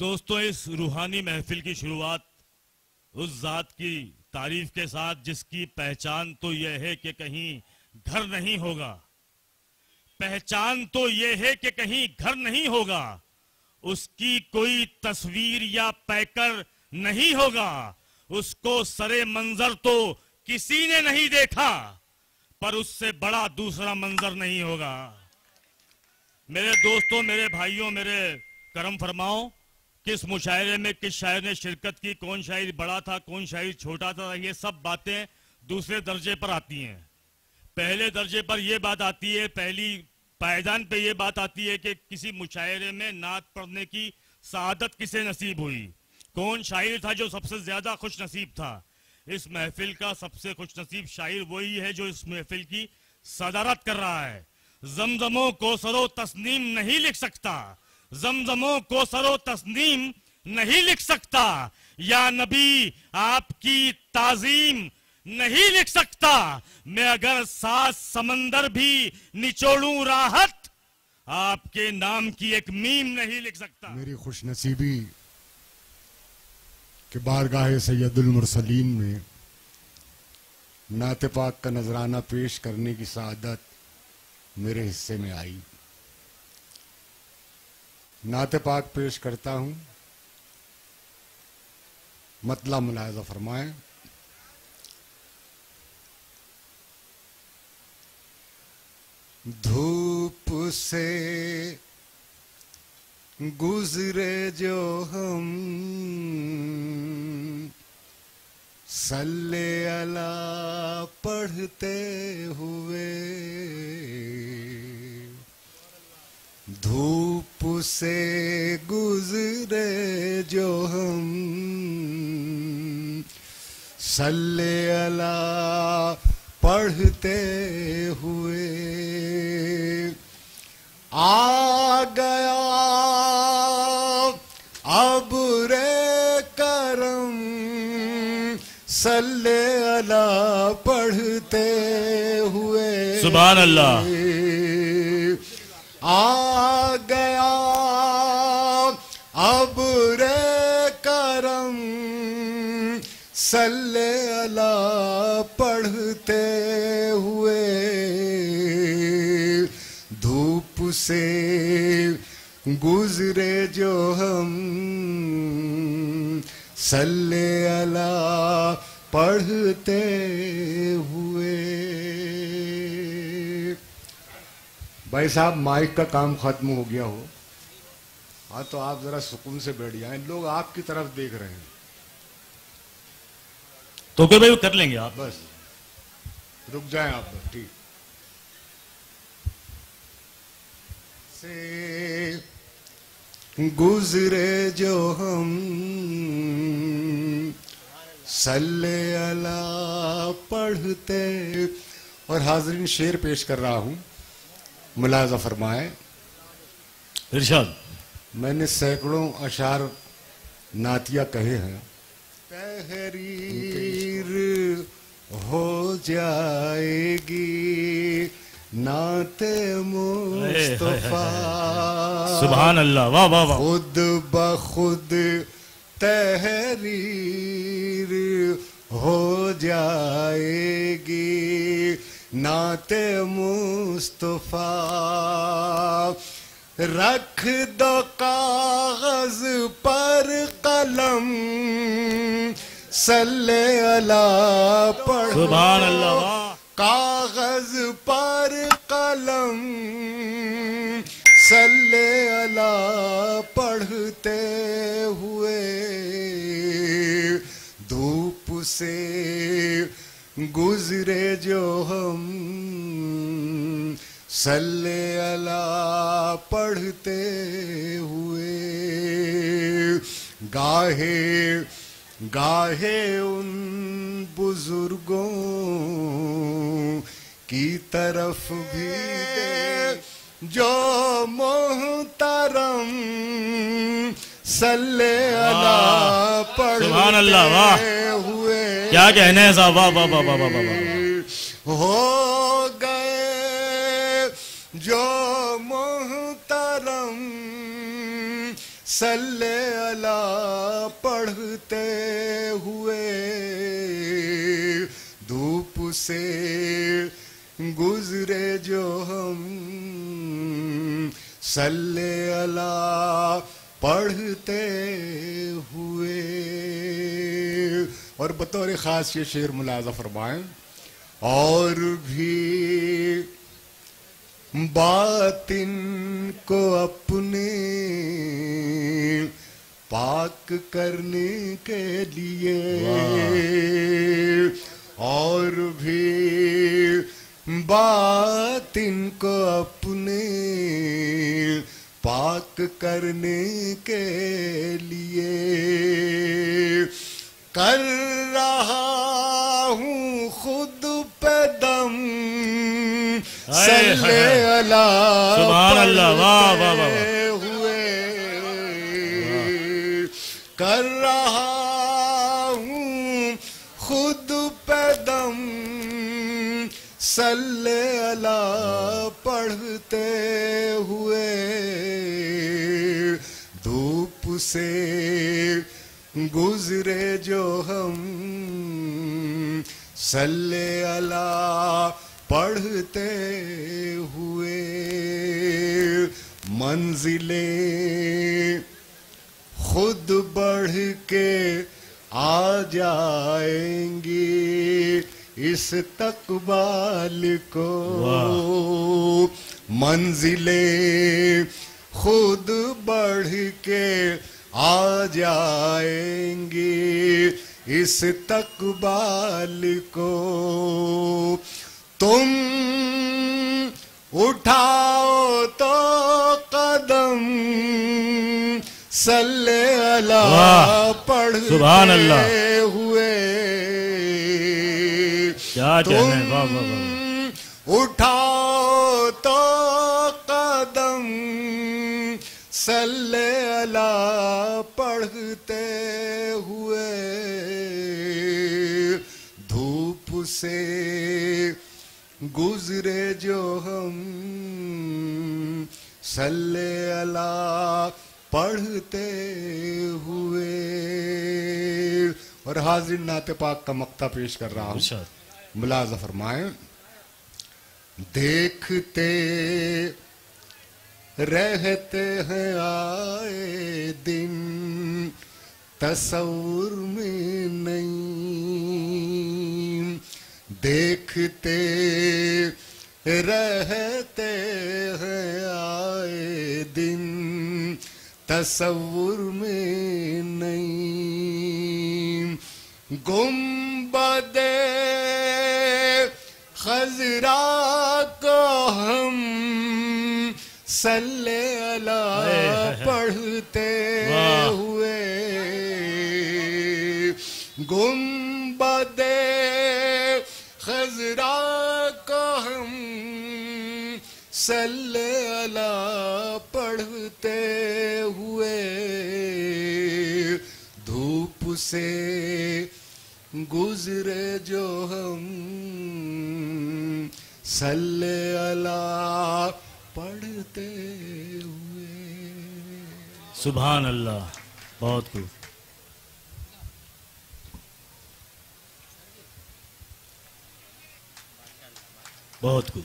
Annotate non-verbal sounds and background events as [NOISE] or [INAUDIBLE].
दोस्तों, इस रूहानी महफिल की शुरुआत उस जात की तारीफ़ के साथ, जिसकी पहचान तो यह है कि कहीं घर नहीं होगा। पहचान तो यह है कि कहीं घर नहीं होगा। उसकी कोई तस्वीर या पैकर नहीं होगा। उसको सरे मंजर तो किसी ने नहीं देखा, पर उससे बड़ा दूसरा मंजर नहीं होगा। मेरे दोस्तों, मेरे भाइयों, मेरे करम फरमाओ किस मुशायरे में किस शायर ने शिरकत की, कौन शायर बड़ा था, कौन शायर छोटा था, ये सब बातें दूसरे दर्जे पर आती हैं। पहले दर्जे पर यह बात आती है, पहली पायदान पे यह बात आती है कि किसी मुशायरे में नात पढ़ने की सादत किसे नसीब हुई? कौन शायर था जो सबसे ज़्यादा खुश नसीब था? इस महफिल का सबसे खुश नसीब शायर वही है जो इस महफिल की सदारत कर रहा है। जमजमो को सरो तस्नीम नहीं लिख सकता। जमजमों को सरो तस्नीम नहीं लिख सकता। या नबी, आपकी ताजीम नहीं लिख सकता। मैं अगर सात समंदर भी निचोड़ू राहत, आपके नाम की एक मीम नहीं लिख सकता। मेरी खुश नसीबी कि बारगाह सैयदुल मुरसलीन में नात पाक का नजराना पेश करने की सादत मेरे हिस्से में आई। नात पाक पेश करता हूँ। मतला मुलायजा फरमाएँ। धूप से गुजरे जो हम, सल्ले अला पढ़ते हुए धूप से गुजरे जो हम। सल्ले अला पढ़ते हुए आ गया। अब रे करम। सल्ले अला पढ़ते हुए। सुभान अल्लाह आ गया अब रे करम, सल्ले अला पढ़ते हुए, धूप से गुजरे जो हम, सल्ले अला पढ़ते हुए। भाई साहब, माइक का काम खत्म हो गया हो। हाँ तो आप जरा सुकून से बैठ जाए। लोग आपकी तरफ़ देख रहे हैं। तो क्या भाई वो कर लेंगे आप। बस। रुक जाए आप बस ठीक। से गुजरे जो हम सल्ले अला पढ़ते और हाजरीन शेर पेश कर रहा हूँ। मुलाजा फरमाए। इरशाद। मैंने सैकड़ों अशार नातिया कहे हैं। तहरीर हो जाएगी नाते मुस्तफ़ा। सुभान अल्लाह वाह वाह वाह। खुद ब खुद तहरीर हो जाएगी नाते मुस्तफ़ा। रख दो कागज़ पर कलम। सल्ले अला पढ़। सुभान अल्लाह कागज़ पर कलम। सल्ले अला पढ़ते हुए धूप से गुजरे जो हम। सल्ले अला पढ़ते हुए। गाहे गाहे उन बुज़ुर्गों की तरफ़ भी जो मोहतरम सल्ले अला सुभान अल्लाह, वाह। हुए। क्या कहने साहब? वाह वाह वाह वाह वाह। हो गए जो सल्ले अला पढ़ते हुए धूप से गुजरे जो हम सल्ले अला पढ़ते हुए। और बतौर खास ये शेर मुलाजा फरमाएँ, और भी बातिन को अपने पाक करने के लिए। और भी बातिन को अपने पाक करने के लिए कर रहा अल्लाह, वाह, वाह, वाह, वाह। हुए। कर रहा हूँ खुद पे दम। सल्ले अला पढ़ते हुए। धूप से गुजरे जो हम। सल्ले अला पढ़ते हुए मंजिले खुद बढ़ के आ जाएँगी इस तकबाल को। मंजिलें खुद बढ़ के आ जाएँगी इस तकबाल को। तुम उठाओ तो कदम सल्ले अला पढ़ते सुभान अल्लाह। हुए। क्या तुम वाह वाह वाह उठाओ तो कदम सल्ले अला पढ़ते हुए। धूप से गुजरे जो हम सल्ले अला पढ़ते हुए और हाजिर नाते पाक का मक्ता पेश कर रहा हूँ। मुलाजा फरमाए देखते रहते हैं आए दिन तस्वुर देखते रहते हैं आए दिन तस्वुर में नहीं गुम्बदे खजरा को हम सल्ले अला। [LAUGHS] पढ़ते हुए गुम्बदे खजरा को हम सल्ले अला पढ़ते हुए धूप से गुजरे जो हम सल्ले अला पढ़ते हुए। सुबह अल्लाह, बहुत खूब। बहुत खूब